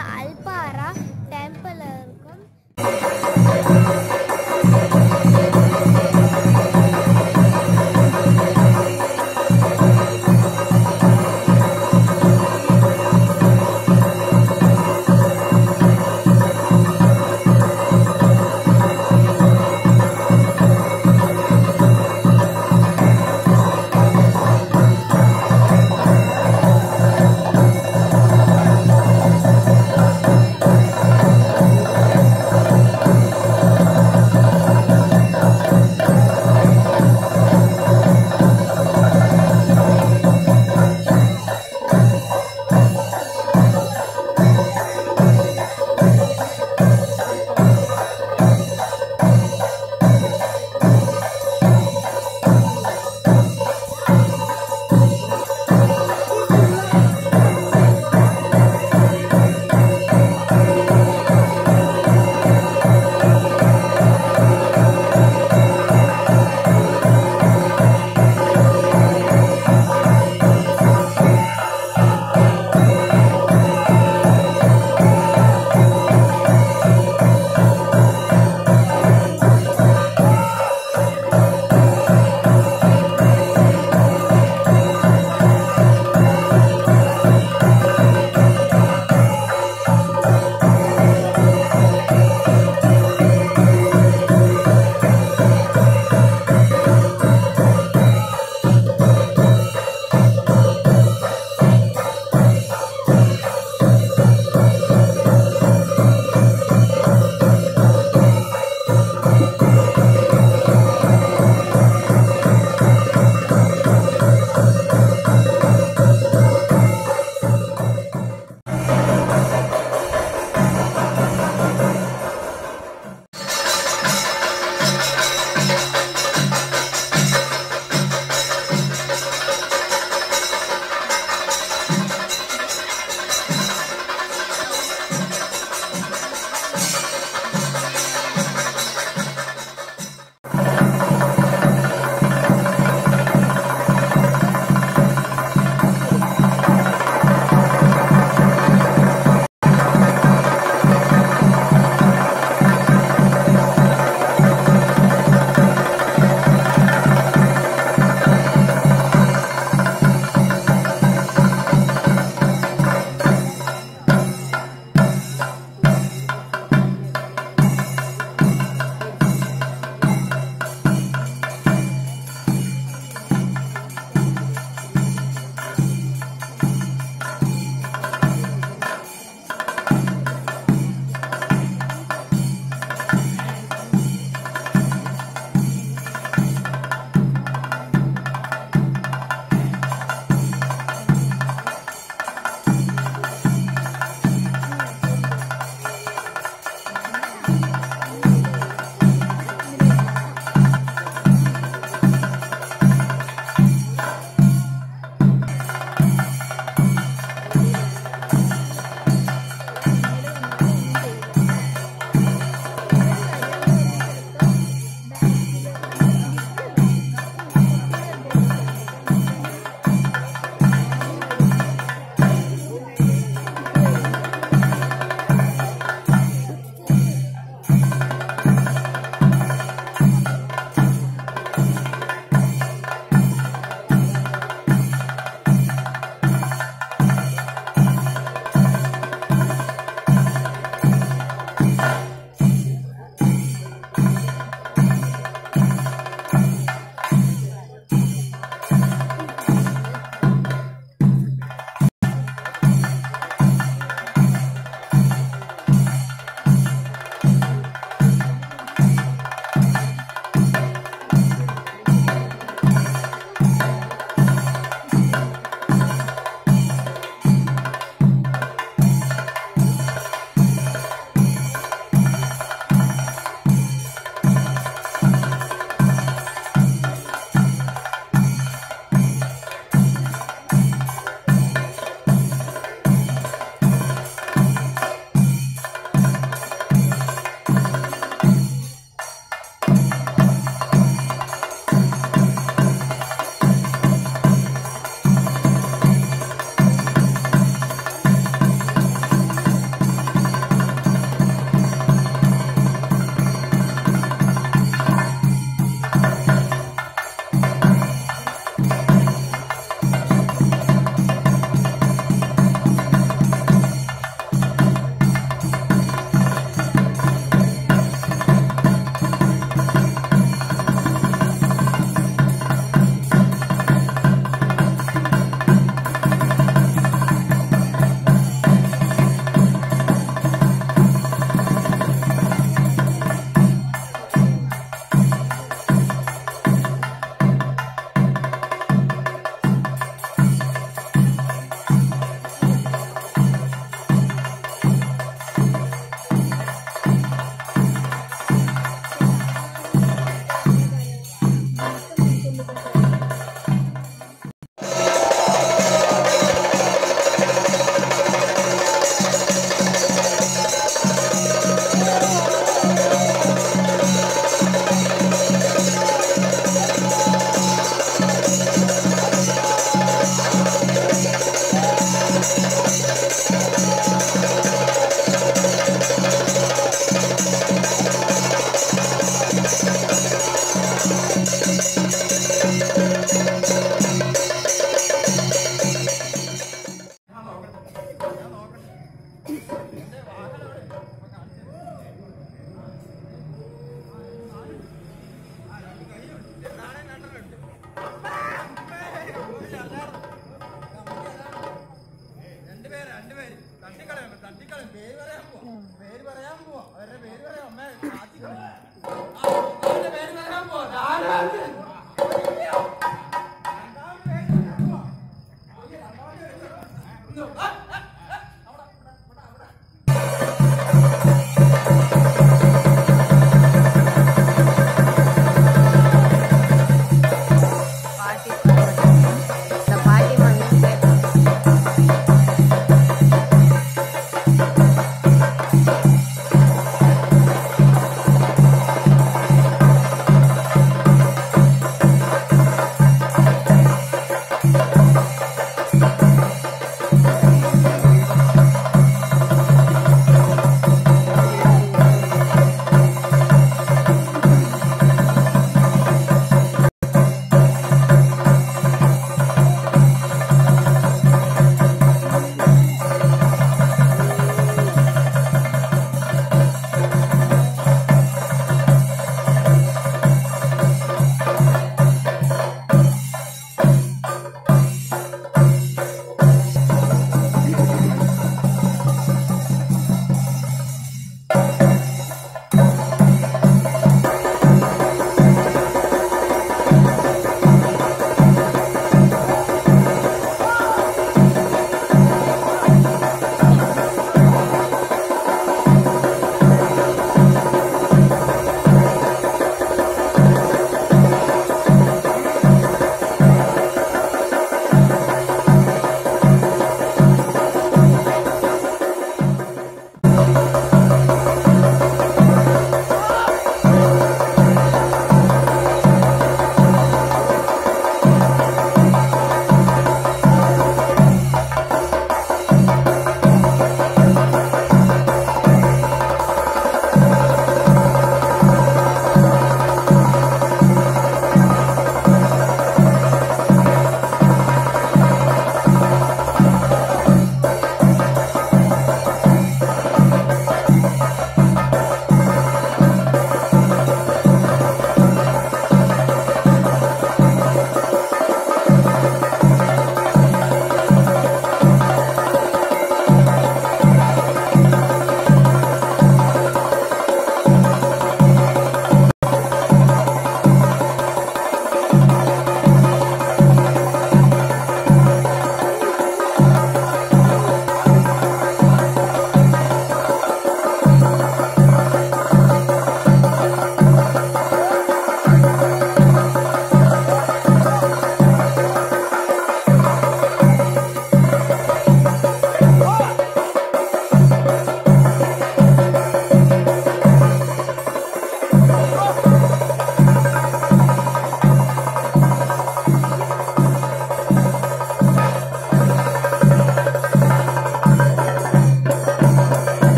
Alpara.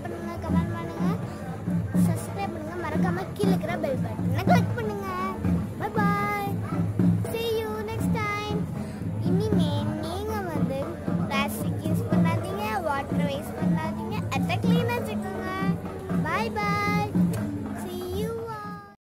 Share பண்ணுங்க comment பண்ணுங்க. Subscribe பண்ணுங்க. மறக்காம கீழே இருக்கிற பெல் பட்டனை கிளிக்